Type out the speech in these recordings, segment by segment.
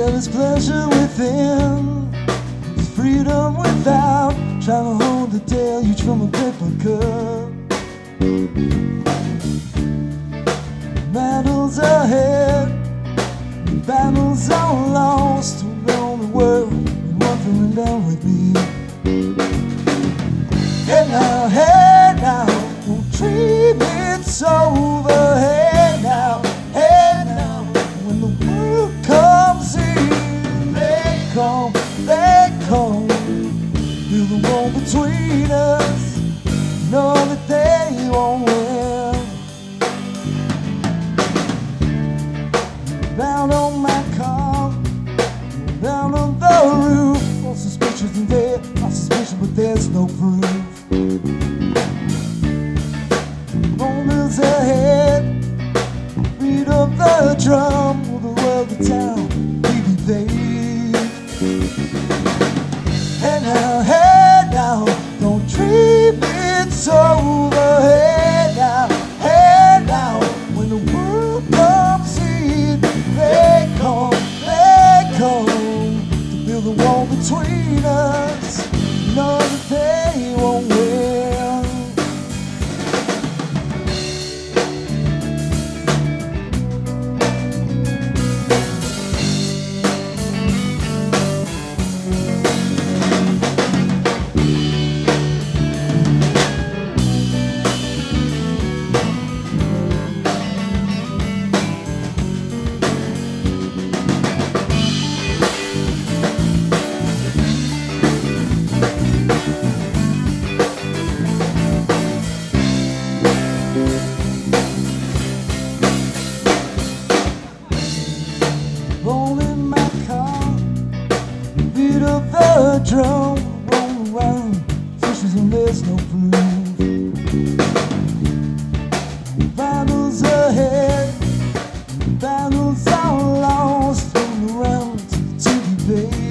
There is pleasure within, freedom without. Trying to hold the deluge from a paper cup. Battles ahead, battles are lost. Around the world, and one down with me. Hey now, hey now, don't treat me it's over. Down on my car, down on the roof. All suspicious and there, not suspicious, but there's no proof. Moments ahead, beat of the drum, will the world be town, a wall drum, roll around, fishes there's no proof. Battles ahead, battles lost, to the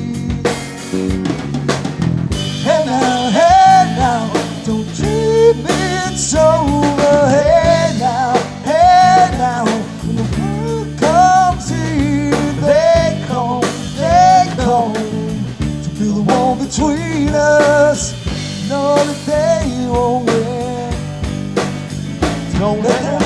they won't win. Don't let